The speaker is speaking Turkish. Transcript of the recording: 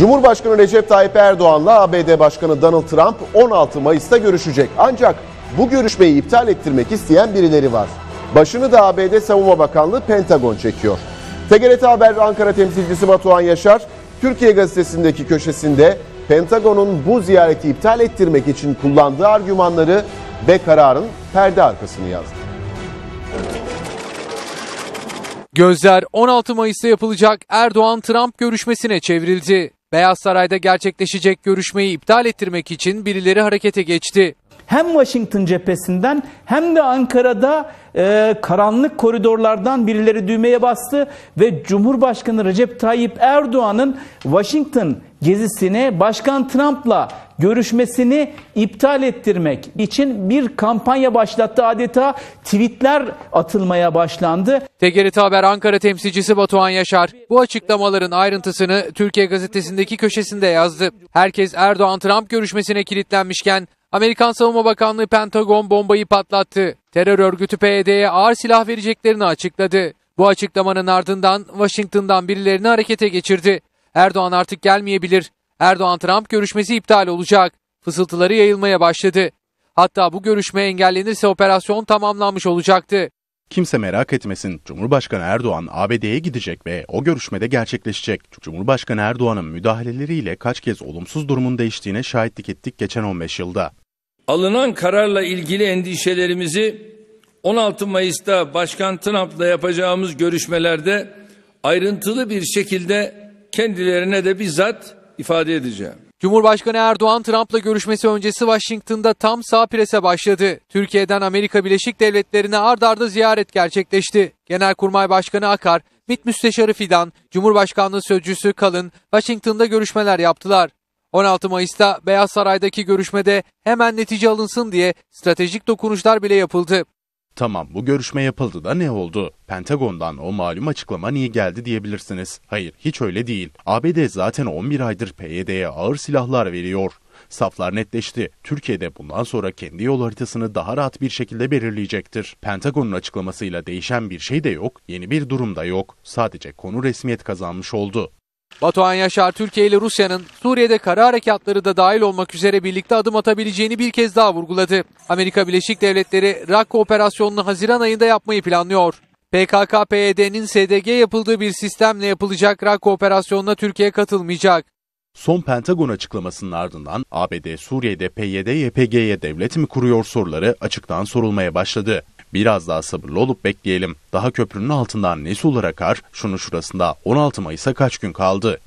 Cumhurbaşkanı Recep Tayyip Erdoğan'la ABD Başkanı Donald Trump 16 Mayıs'ta görüşecek. Ancak bu görüşmeyi iptal ettirmek isteyen birileri var. Başını da ABD Savunma Bakanlığı Pentagon çekiyor. TGRT Haber Ankara temsilcisi Batuhan Yaşar, Türkiye Gazetesi'ndeki köşesinde Pentagon'un bu ziyareti iptal ettirmek için kullandığı argümanları ve kararın perde arkasını yazdı. Gözler 16 Mayıs'ta yapılacak Erdoğan-Trump görüşmesine çevrildi. Beyaz Saray'da gerçekleşecek görüşmeyi iptal ettirmek için birileri harekete geçti. hem Washington cephesinden hem de Ankara'da e, karanlık koridorlardan birileri düğmeye bastı ve Cumhurbaşkanı Recep Tayyip Erdoğan'ın Washington gezisine Başkan Trump'la görüşmesini iptal ettirmek için bir kampanya başlattı. Adeta tweetler atılmaya başlandı. TGRT Haber Ankara temsilcisi Batuhan Yaşar bu açıklamaların ayrıntısını Türkiye Gazetesi'ndeki köşesinde yazdı. Herkes Erdoğan-Trump görüşmesine kilitlenmişken Amerikan Savunma Bakanlığı Pentagon bombayı patlattı. Terör örgütü PYD'ye ağır silah vereceklerini açıkladı. Bu açıklamanın ardından Washington'dan birilerini harekete geçirdi. Erdoğan artık gelmeyebilir. Erdoğan-Trump görüşmesi iptal olacak. Fısıltıları yayılmaya başladı. Hatta bu görüşme engellenirse operasyon tamamlanmış olacaktı. Kimse merak etmesin. Cumhurbaşkanı Erdoğan ABD'ye gidecek ve o görüşmede gerçekleşecek. Cumhurbaşkanı Erdoğan'ın müdahaleleriyle kaç kez olumsuz durumun değiştiğine şahitlik ettik geçen 15 yılda. Alınan kararla ilgili endişelerimizi 16 Mayıs'ta Başkan Trump'la yapacağımız görüşmelerde ayrıntılı bir şekilde kendilerine de bizzat ifade edeceğim. Cumhurbaşkanı Erdoğan Trump'la görüşmesi öncesi Washington'da tam sağ prese başladı. Türkiye'den Amerika Birleşik Devletleri'ne ard arda ziyaret gerçekleşti. Genelkurmay Başkanı Akar, MİT Müsteşarı Fidan, Cumhurbaşkanlığı Sözcüsü Kalın, Washington'da görüşmeler yaptılar. 16 Mayıs'ta Beyaz Saray'daki görüşmede hemen netice alınsın diye stratejik dokunuşlar bile yapıldı. Tamam bu görüşme yapıldı da ne oldu? Pentagon'dan o malum açıklama niye geldi diyebilirsiniz. Hayır hiç öyle değil. ABD zaten 11 aydır PYD'ye ağır silahlar veriyor. Saflar netleşti. Türkiye'de bundan sonra kendi yol haritasını daha rahat bir şekilde belirleyecektir. Pentagon'un açıklamasıyla değişen bir şey de yok, yeni bir durum da yok. Sadece konu resmiyet kazanmış oldu. Batuhan Yaşar, Türkiye ile Rusya'nın Suriye'de kara harekatları da dahil olmak üzere birlikte adım atabileceğini bir kez daha vurguladı. Amerika Birleşik Devletleri Rakka operasyonunu Haziran ayında yapmayı planlıyor. PKK-PYD'nin SDG yapıldığı bir sistemle yapılacak Rakka operasyonuna Türkiye katılmayacak. Son Pentagon açıklamasının ardından ABD Suriye'de PYD-YPG'ye devlet mi kuruyor soruları açıktan sorulmaya başladı. Biraz daha sabırlı olup bekleyelim. Daha köprünün altından ne sular akar, şunu şurasında 16 Mayıs'a kaç gün kaldı?